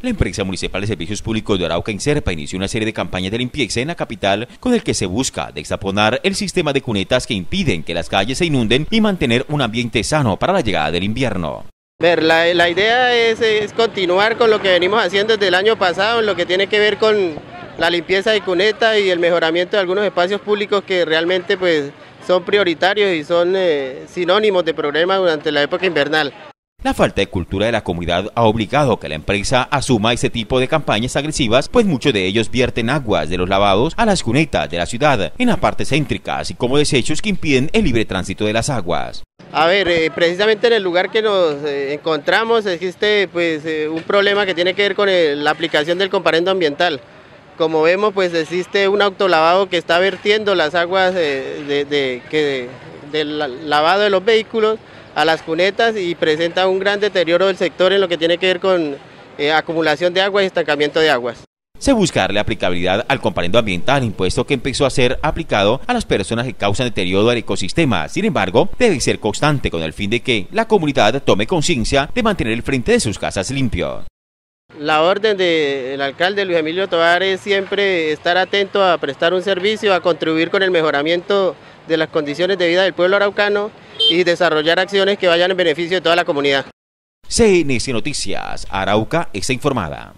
La empresa municipal de servicios públicos de Arauca Inserpa inició una serie de campañas de limpieza en la capital con el que se busca destaponar el sistema de cunetas que impiden que las calles se inunden y mantener un ambiente sano para la llegada del invierno. Ver, la, la idea es, es, continuar con lo que venimos haciendo desde el año pasado en lo que tiene que ver con la limpieza de cunetas y el mejoramiento de algunos espacios públicos que realmente pues, son prioritarios y son eh, sinónimos de problemas durante la época invernal. La falta de cultura de la comunidad ha obligado a que la empresa asuma ese tipo de campañas agresivas, pues muchos de ellos vierten aguas de los lavados a las cunetas de la ciudad, en la parte céntrica, así como desechos que impiden el libre tránsito de las aguas. A ver, eh, precisamente en el lugar que nos eh, encontramos existe pues eh, un problema que tiene que ver con la aplicación del comparendo ambiental. Como vemos, pues existe un autolavado que está vertiendo las aguas de, de, del lavado de los vehículos a las cunetas y presenta un gran deterioro del sector en lo que tiene que ver con eh, acumulación de agua y estancamiento de aguas. Se busca darle aplicabilidad al comparendo ambiental, impuesto que empezó a ser aplicado a las personas que causan deterioro del ecosistema. Sin embargo, debe ser constante con el fin de que la comunidad tome conciencia de mantener el frente de sus casas limpio. La orden del alcalde Luis Emilio Tobar es siempre estar atento a prestar un servicio, a contribuir con el mejoramiento de las condiciones de vida del pueblo araucano y desarrollar acciones que vayan en beneficio de toda la comunidad. CNC Noticias, Arauca está informada.